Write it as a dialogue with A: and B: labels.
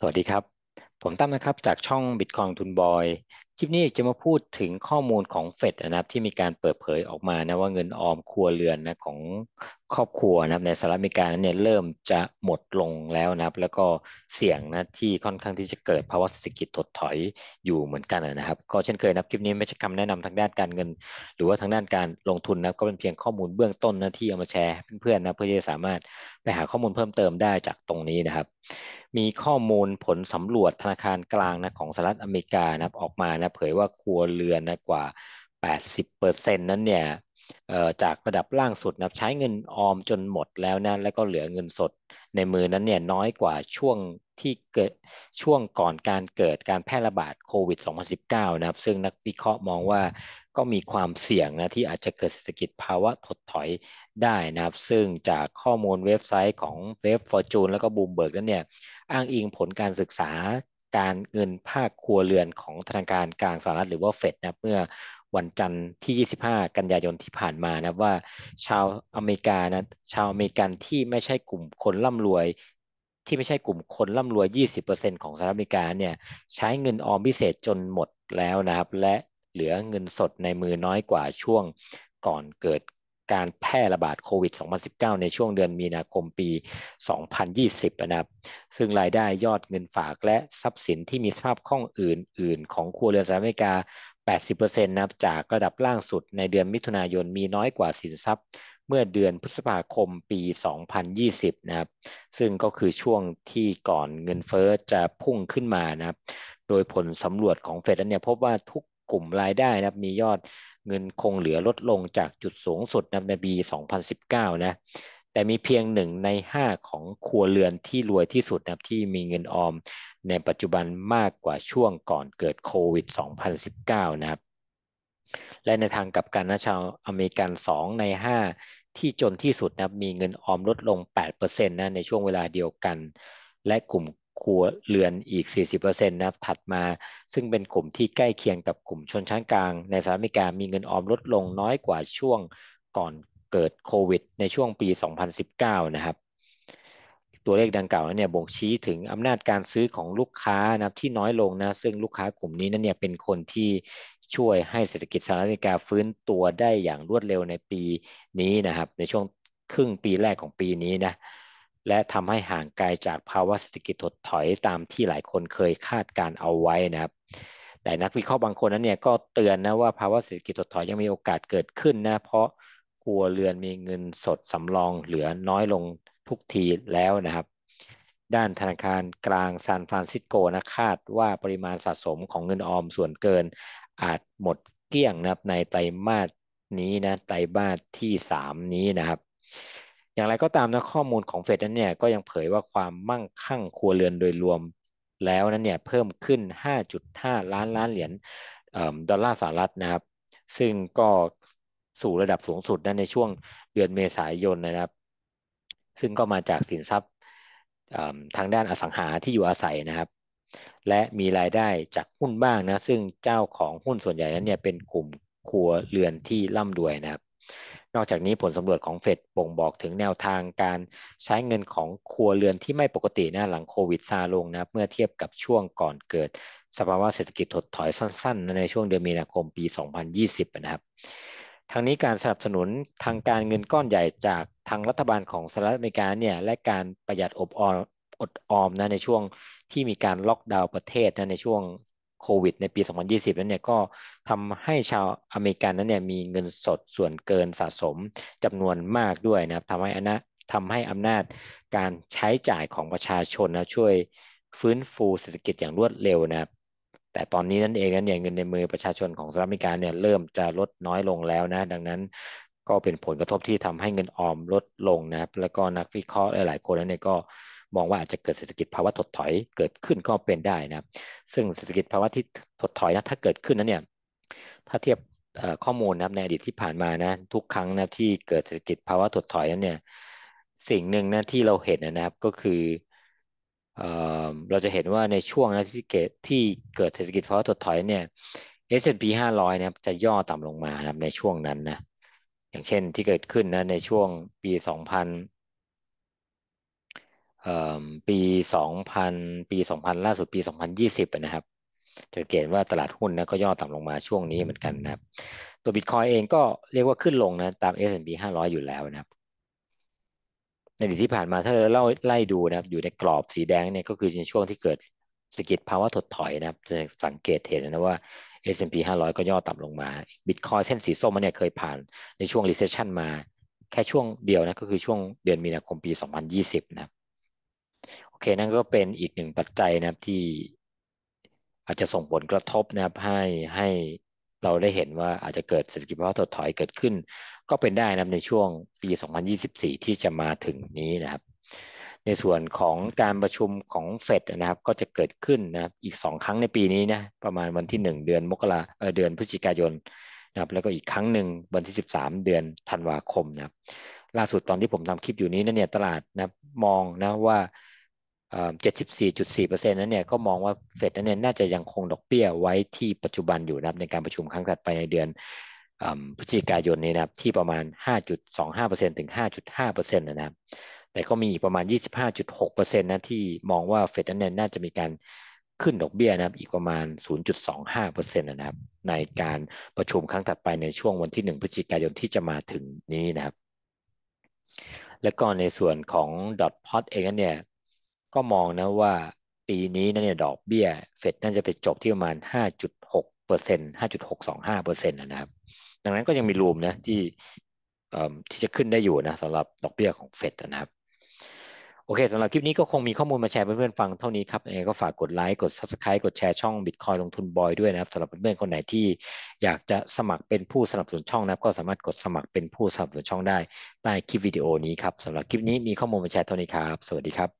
A: สวัสดีครับ ผมตั้มนะครับ จากช่อง Bitcoin ทุนบอย คลิปนี้จะมาพูดถึงข้อมูลของเฟดนะครับที่มีการเปิดเผยออกมานะว่าเงินออมครัวเรือนนะของครอบครัวนะครับในสหรัฐอเมริกานั้นเนี่ยเริ่มจะหมดลงแล้วนะครับ แล้วก็เสี่ยงนะที่ค่อนข้างที่จะเกิดภาวะเศรษฐกิจถดถอยอยู่เหมือนกันนะครับ ก็เช่นเคยนะคลิปนี้ไม่ใช่คำแนะนำทางด้านการเงิน หรือว่าทางด้านการลงทุนนะก็เป็นเพียงข้อมูลเบื้องต้นนะที่เอามาแชร์เพื่อนๆนะเพื่อที่จะสามารถไปหาข้อมูลเพิ่มเติมได้จากตรงนี้นะครับ มีข้อมูลผลสำรวจธนาคารกลางนะของสหรัฐอเมริกานะออกมานะเผยว่าครัวเรือนนะกว่า 80%นั้นเนี่ยจากระดับล่างสุดนะใช้เงินออมจนหมดแล้วนะแล้วก็เหลือเงินสดในมือนั้นเนี่ยน้อยกว่าช่วงที่เกิดช่วงก่อนการเกิดการแพร่ระบาดโควิด 2019 นะครับ ซึ่งนักวิเคราะห์มองว่าก็มีความเสี่ยงนะที่อาจจะเกิดเศรษฐกิจภาวะถดถอยได้นะครับ ซึ่งจากข้อมูลเว็บไซต์ของเว็บ Fortune แล้วก็บูมเบิร์กนั้นเนี่ยอ้างอิงผลการศึกษา การเงินภาคครัวเรือนของธนาคารกลางสหรัฐหรือว่าเฟดนะเมื่อวันจันทร์ที่ 25 กันยายนที่ผ่านมานะว่า ชาวอเมริกานะชาวอเมริกันที่ไม่ใช่กลุ่มคนร่ำรวย ที่ไม่ใช่กลุ่มคนร่ำรวย 20%ของสหรัฐอเมริกาเนี่ยใช้เงินออมพิเศษจนหมดแล้วนะครับ และเหลือเงินสดในมือน้อยกว่าช่วงก่อนเกิด การแพร่ระบาดโควิด 2019 ในช่วงเดือนมีนาคมปี 2020 นะครับ ซึ่งรายได้ยอดเงินฝากและทรัพย์สินที่มีสภาพคล่องอื่น ๆ ของครัวเรือนสหรัฐอเมริกา 80%นะครับจากระดับล่างสุดในเดือนมิถุนายนมีน้อยกว่าสินทรัพย์เมื่อเดือนพฤษภาคมปี 2020 นะครับ ซึ่งก็คือช่วงที่ก่อนเงินเฟ้อจะพุ่งขึ้นมานะครับ โดยผลสำรวจของเฟดเนี่ยพบว่าทุก กลุ่มรายได้นะครับมียอดเงินคงเหลือลดลงจากจุดสูงสุดในปี 2019 นะแต่มีเพียงหนึ่งในห้าของครัวเรือนที่รวยที่สุดนะครับที่มีเงินออมในปัจจุบันมากกว่าช่วงก่อนเกิดโควิด 2019 นะครับ และในทางกลับกันนะชาวอเมริกัน 2 ใน 5 ที่จนที่สุดนะครับมีเงินออมลดลง 8%นะในช่วงเวลาเดียวกัน และกลุ่ม ครัวเรือนอีก 40%นะครับถัดมา ซึ่งเป็นกลุ่มที่ใกล้เคียงกับกลุ่มชนชั้นกลางในสหรัฐอเมริกามีเงินออมลดลงน้อยกว่าช่วงก่อนเกิดโควิด ในช่วงปี 2019 นะครับ ตัวเลขดังกล่าวนั้นเนี่ยบ่งชี้ถึงอำนาจการซื้อของลูกค้านะครับที่น้อยลงนะ ซึ่งลูกค้ากลุ่มนี้นั้นเนี่ยเป็นคนที่ช่วยให้เศรษฐกิจสหรัฐอเมริกาฟื้นตัวได้อย่างรวดเร็วในปีนี้นะครับ ในช่วงครึ่งปีแรกของปีนี้นะ และทำให้ห่างไกลจากภาวะเศรษฐกิจถดถอยตามที่หลายคนเคยคาดการเอาไว้นะครับ แต่นักวิเคราะห์บางคนนั้นเนี่ยก็เตือนนะว่าภาวะเศรษฐกิจถดถอยยังมีโอกาสเกิดขึ้นนะเพราะครัวเรือนมีเงินสดสำรองเหลือน้อยลงทุกทีแล้วนะครับ ด้านธนาคารกลางซานฟรานซิสโกนะคาดว่าปริมาณสะสมของเงินออมส่วนเกิน อาจหมดเกลี้ยงนะครับในไตรมาสนี้นะไตรมาสที่ 3 นี้นะครับ อย่างไรก็ตามนะข้อมูลของเฟดนั้นเนี่ยก็ยังเผยว่าความมั่งคั่งครัวเรือนโดยรวมแล้วนั้นเนี่ยเพิ่มขึ้น 5.5 ล้านล้านเหรียญดอลลาร์สหรัฐนะครับ ซึ่งก็สู่ระดับสูงสุดนั้นในช่วงเดือนเมษายนนะครับ ซึ่งก็มาจากสินทรัพย์ทางด้านอสังหาที่อยู่อาศัยนะครับ และมีรายได้จากหุ้นบ้างนะ ซึ่งเจ้าของหุ้นส่วนใหญ่นั้นเนี่ยเป็นกลุ่มครัวเรือนที่ร่ำรวยนะครับ นอกจากนี้ผลสำรวจของเฟดบ่งบอกถึงแนวทางการใช้เงินของครัวเรือนที่ไม่ปกตินะหลังโควิดซาลงนะเมื่อเทียบกับช่วงก่อนเกิด สภาวะเศรษฐกิจถดถอยสั้นๆ ในช่วงเดือนมีนาคมปี 2020 นะครับทั้งนี้การสนับสนุนทางการเงินก้อนใหญ่จากทางรัฐบาลของสหรัฐอเมริกาเนี่ยและการประหยัดอบออมอดออมนะในช่วงที่มีการล็อกดาวน์ประเทศนะในช่วง โควิดในปี 2020 นั้นเนี่ยก็ทำให้ชาวอเมริกันนั้นเนี่ยมีเงินสดส่วนเกินสะสมจำนวนมากด้วยนะครับทำให้อนะทำให้อำนาจการใช้จ่ายของประชาชนนะช่วยฟื้นฟูเศรษฐกิจอย่างรวดเร็วนะครับแต่ตอนนี้นั่นเองนั้นเนี่ยเงินในมือประชาชนของสหรัฐอเมริกาเนี่ยเริ่มจะลดน้อยลงแล้วนะ ดังนั้นก็เป็นผลกระทบที่ทำให้เงินออมลดลงนะครับ แล้วก็นักวิเคราะห์หลาย ๆ คนนั้นเนี่ยก็ มองว่าอาจจะเกิดเศรษฐกิจภาวะถดถอยเกิดขึ้นก็เป็นได้นะครับ ซึ่งเศรษฐกิจภาวะที่ถดถอยนะถ้าเกิดขึ้นนั้นเนี่ยถ้าเทียบข้อมูลนะครับในอดีตที่ผ่านมานะทุกครั้งนะที่เกิดเศรษฐกิจภาวะถดถอยนั้นเนี่ยสิ่งหนึ่งนะที่เราเห็นนะครับก็คือเราจะเห็นว่าในช่วงนะที่เกิดที่เกิดเศรษฐกิจภาวะถดถอยเนี่ย S&P 500นะครับจะย่อต่ำลงมานะครับในช่วงนั้นนะอย่างเช่นที่เกิดขึ้นนะในช่วงปี2000 ปีสองพันปีสองพันล่าสุดปีสองพันยี่สิบนะครับจะเกตว่าตลาดหุ้นนะก็ย่อต่ำลงมาช่วงนี้เหมือนกันนะครับ ตัวบิตคอยเองก็เรียกว่าขึ้นลงนะตาม S&P 500 อยู่แล้วนะครับ ในอดีตที่ผ่านมาถ้าเราเล่าไล่ดูนะครับ อยู่ในกรอบสีแดงเนี่ยก็คือในช่วงที่เกิดเศรษฐกิจภาวะถดถอยนะครับจะสังเกตเห็นนะว่า S&P 500 ก็ย่อต่ำลงมาบิตคอยเส้นสีส้มมันเนี่ยเคยผ่านในช่วง recession มา แค่ช่วงเดียวนะก็คือช่วงเดือนมีนาคมปี 2020 นะครับ นั่นก็เป็นอีกหนึ่งปัจจัยนะครับที่อาจจะส่งผลกระทบนะครับให้ให้เราได้เห็นว่าอาจจะเกิดเศรษฐกิจภาวะถดถอยเกิดขึ้น ก็เป็นได้นะในช่วงปี 2024 ที่จะมาถึงนี้นะครับ ในส่วนของการประชุมของเฟดนะครับ ก็จะเกิดขึ้นนะครับอีกสองครั้งในปีนี้นะประมาณวันที่หนึ่งเดือนมกราเดือนพฤศจิกายนนะครับแล้วก็อีกครั้งหนึ่งวันที่ 13 เดือนธันวาคมนะครับล่าสุดตอนที่ผมทำคลิปอยู่นี้นั่นเนี่ยตลาดนะมองนะว่า 74.4%นั้นเนี่ยก็มองว่าเฟดนั้นเนี่ยน่าจะยังคงดอกเบี้ยไว้ที่ปัจจุบันอยู่นะครับในการประชุมครั้งถัดไปในเดือนพฤศจิกายนนี้นะครับที่ประมาณ 5.25%ถึง 5.5%นะครับแต่ก็มีประมาณ 25.6%นะที่มองว่าเฟดนั้นเน่าจะมีการขึ้นดอกเบี้ยนะครับอีกประมาณ 0.25%นะครับในการประชุมครั้งถัดไปในช่วงวันที่ 1 พฤศจิกายนที่จะมาถึงนี้นะครับ และก็ในส่วนของดอทพอตเองนั้นเนี่ย ก็มองนะว่าปีนี้นะเนี่ยดอกเบี้ยเฟดน่าจะไปจบที่ประมาณ 5.6เปอร์เซ็นต์5.625เปอร์เซ็นต์นะครับ ดังนั้นก็ยังมีรูมนะที่ที่จะขึ้นได้อยู่นะสำหรับดอกเบี้ยของเฟดนะครับโอเคสำหรับคลิปนี้ก็คงมีข้อมูลมาแชร์เพื่อนๆฟังเท่านี้ครับยังไงก็ฝากกดไลค์กด Subscribe กดแชร์ช่อง Bitcoin ลงทุนบอยด้วยนะครับสำหรับเพื่อนๆคนไหนที่อยากจะสมัครเป็นผู้สนับสนุนช่องนะครับ ก็สามารถกดสมัครเป็นผู้สนับสนุนช่องได้ใต้คลิปวิดีโอนี้ครับสำหรับคลิปนี้มีข้อมูลมาแชร์เท่านี้ครับ สวัสดีครับ